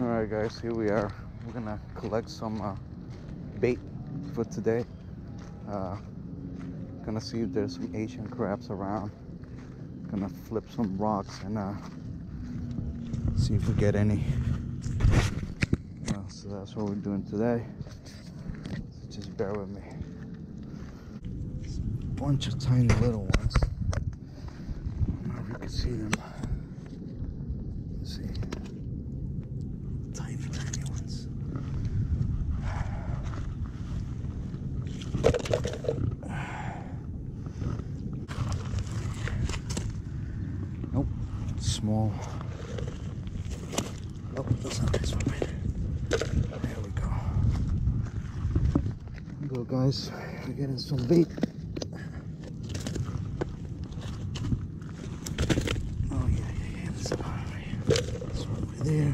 All right, guys, here we are. We're gonna collect some uh, bait for today. Uh, gonna see if there's some Asian crabs around. Gonna flip some rocks and uh, see if we get any. Uh, so that's what we're doing today. So just bear with me. Bunch of tiny little ones. I don't know if you can see them. Let's see. Tiny, tiny ones. Nope. Small. Oh, that's not this one right there. we go. Here we go, guys. We're getting some bait. Oh, yeah, yeah, yeah. There's one right right there.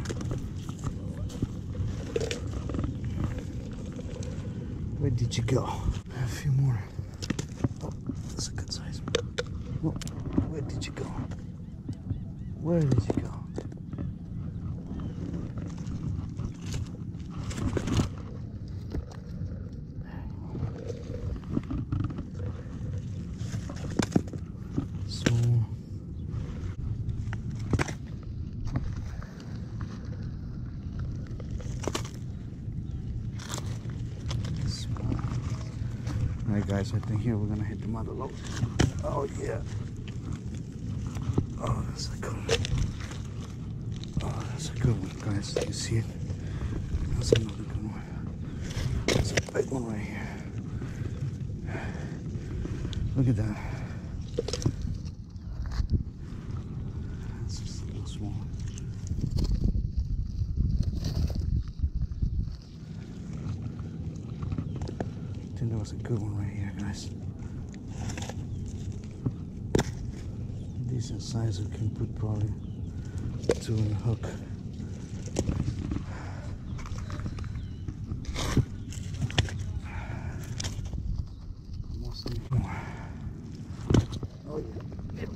Where did you go? I have a few more. Oh, that's a good size. Oh, where did you go? Where did you go? Small. Small. All right, guys. I think here we're gonna hit the mother lode. Oh yeah. Oh, that's a good one. Oh, that's a good one, guys. You see it? That's another good one. That's a big one right here. Look at that. That's just a little small. I think that was a good one right here, guys. Decent size, we can put probably two in a hook. Almost any more. Oh yeah.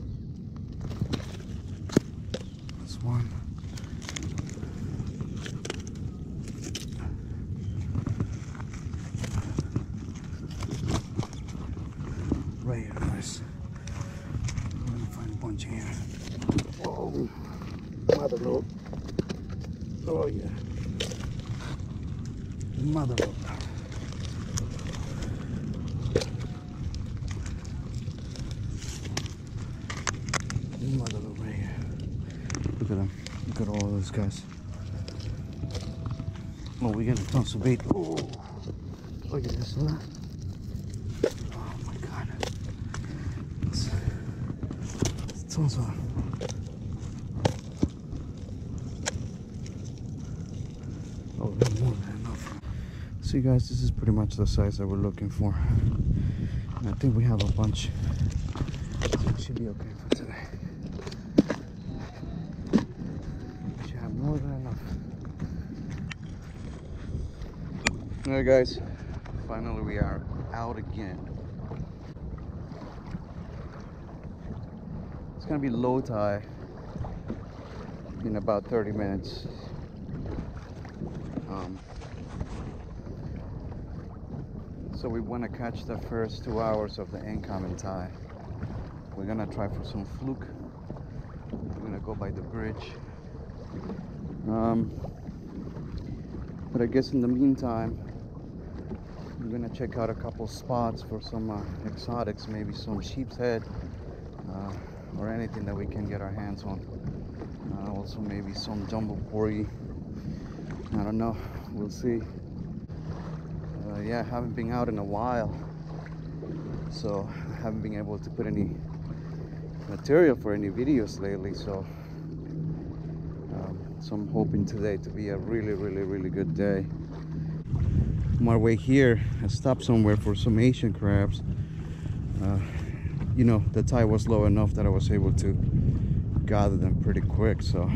That's one. Right here, guys. I'm gonna find a bunch here. Oh, mother lode. Oh yeah. Mother lode. Mother lode right here. Look at them. Look at all those guys. Oh, we got tons of bait. Oh, look at this. one. Oh my god. It's, it's tons of them. Oh, there's more than enough. See, guys, this is pretty much the size that we're looking for. And I think we have a bunch. So it should be okay for today. We should have more than enough. Alright, guys. Finally, we are out again. It's gonna be low tide in about 30 minutes. Um, so we want to catch the first two hours of the incoming tide. We're gonna try for some fluke. We're gonna go by the bridge. Um, but I guess in the meantime, we're gonna check out a couple spots for some uh, exotics, maybe some sheepshead uh, or anything that we can get our hands on. Uh, also, maybe some jumbo porgy. I don't know. We'll see. Uh, yeah, I haven't been out in a while, so I haven't been able to put any material for any videos lately. So, um, so I'm hoping today to be a really, really, really good day. On my way here, I stopped somewhere for some Asian crabs. Uh, you know, the tide was low enough that I was able to gather them pretty quick. So.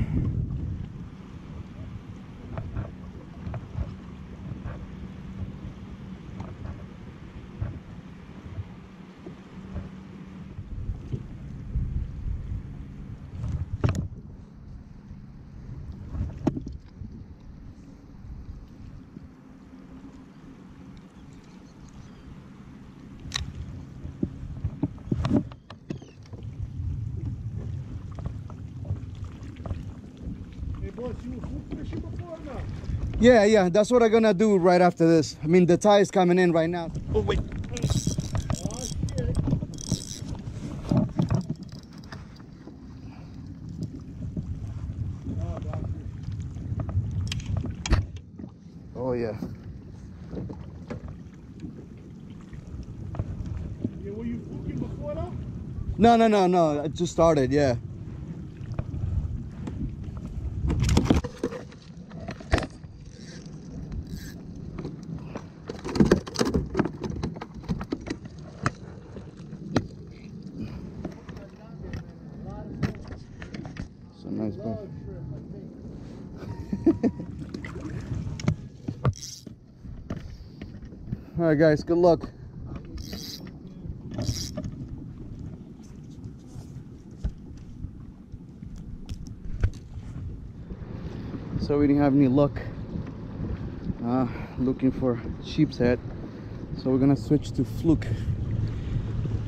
fishing before or no? Yeah, yeah, that's what I'm gonna do right after this. I mean, the tide is coming in right now. Oh, wait. Oh, shit. Got you. Yeah. Yeah, were you before? No, no, no, no. I just started, yeah. It's a nice boat. Love shrimp, I think. All right, guys, good luck. So we didn't have any luck uh, looking for sheepshead. So we're gonna switch to fluke.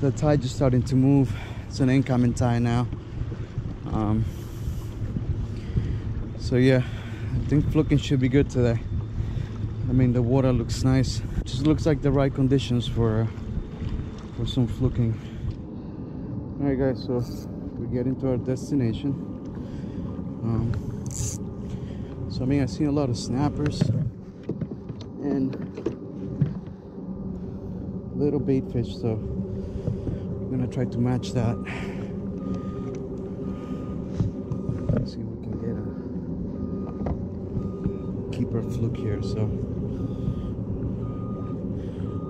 The tide just starting to move. It's an incoming tide now. Um, so yeah, I think fluking should be good today. I mean, the water looks nice. Just looks like the right conditions for uh, for some fluking. All right, guys. So we're getting to our destination. Um, so I mean, I've seen a lot of snappers and little bait fish. So we're gonna try to match that. Let's see if we can a fluke here. So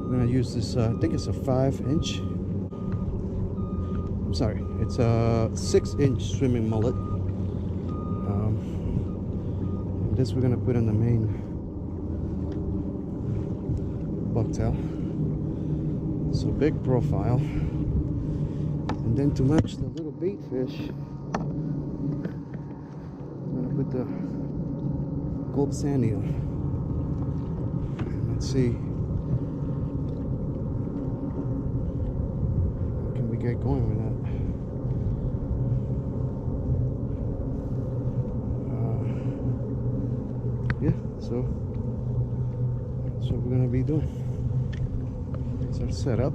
I'm gonna use this. Uh, I think it's a five inch. I'm sorry, it's a six inch swimming mullet. Um, this we're gonna put on the main bucktail. So big profile. And then to match the little bait fish, I'm gonna put the gold sand eel. Let's see. What can we get going with that? Uh, yeah, so that's what we're gonna be doing. It's our setup.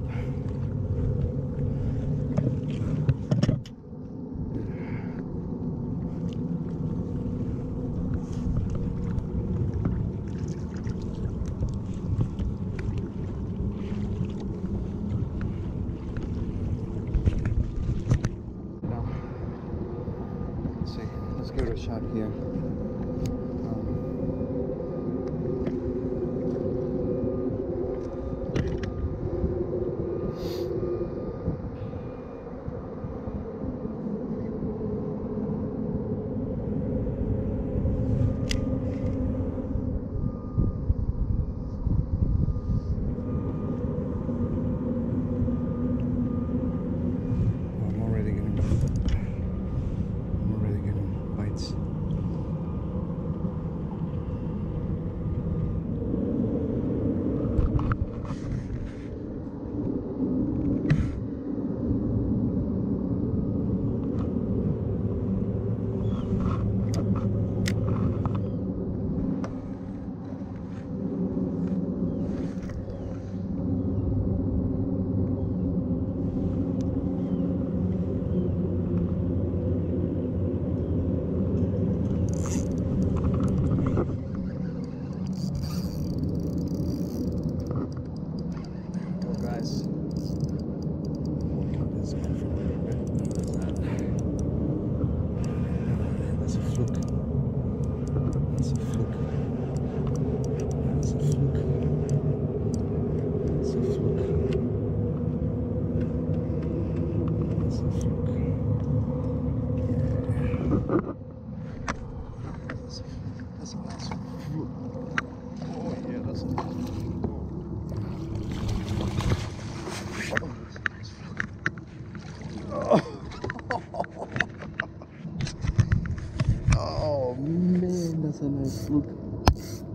Oh, bit.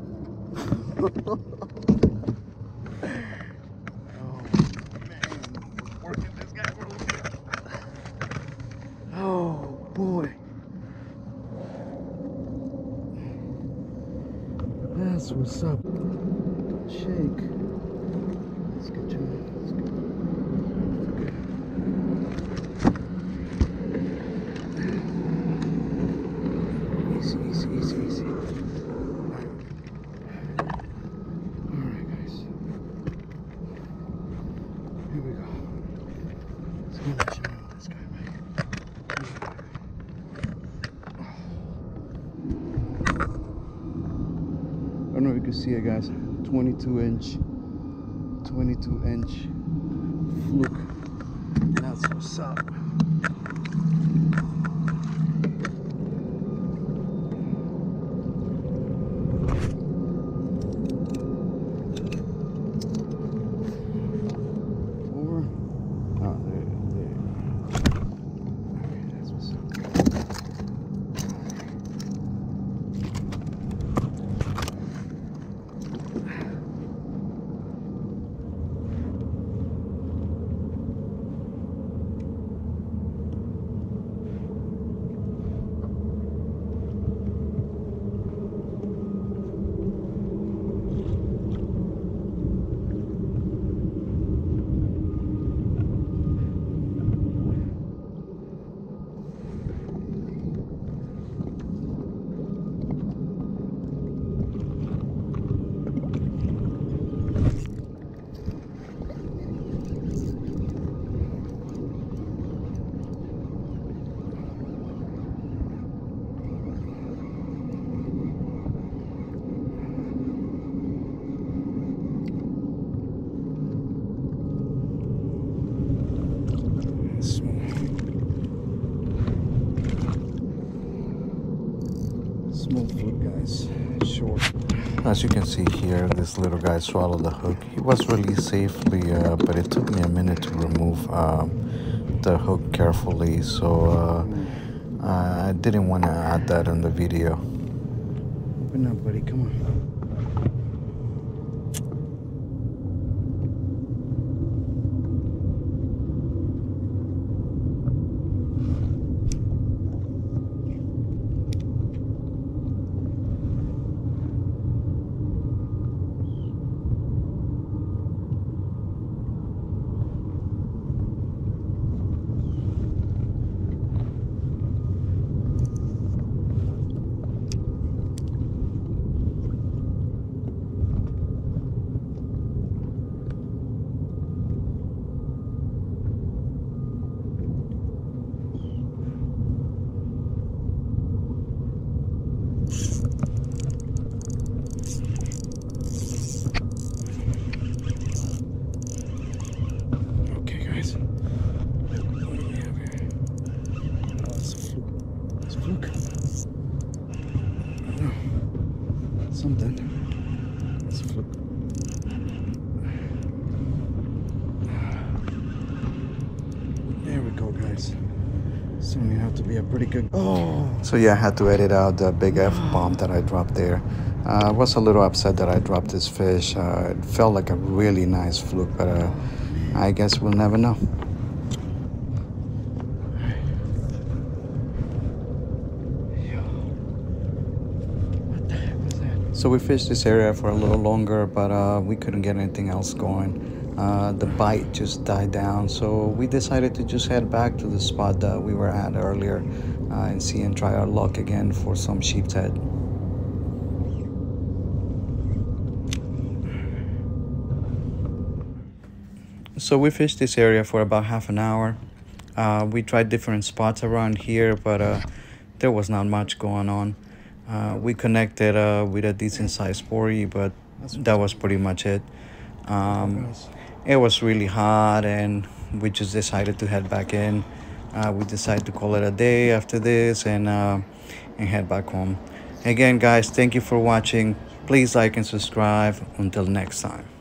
Oh boy. That's what's up. Shake. Let's get you. Let's go. Easy, easy, easy, easy. Alright, guys. Here we go. Let's go let you know this guy, right? I don't know if you can see it, guys. 22 inch, 22 inch fluke. That's what's up. Over. Oh, there, there. Okay, that's what's up. Small. Guys. Short. As you can see here, this little guy swallowed the hook. He was released safely, uh, but it took me a minute to remove um, the hook carefully, so uh, I didn't want to add that in the video. Open up, buddy. Come on. Okay, guys. What do we have here? Oh, it's a fluke. It's a fluke. I don't know. Something. A fluke. There we go, guys. So you have to be a pretty good. Oh, So yeah, I had to edit out the big F bomb that I dropped there. Uh, I was a little upset that I dropped this fish. Uh, it felt like a really nice fluke, but uh, I guess we'll never know. what the heck was that? So we fished this area for a little longer, but uh, we couldn't get anything else going. Uh, the bite just died down, so we decided to just head back to the spot that we were at earlier uh, and see and try our luck again for some sheepshead. So we fished this area for about half an hour. Uh, we tried different spots around here, but uh, there was not much going on. Uh, we connected uh, with a decent sized porgy, but that was pretty much it. Um, it was really hot, and we just decided to head back in. Uh, we decided to call it a day after this and uh, and head back home. Again, guys, thank you for watching. Please like and subscribe. Until next time.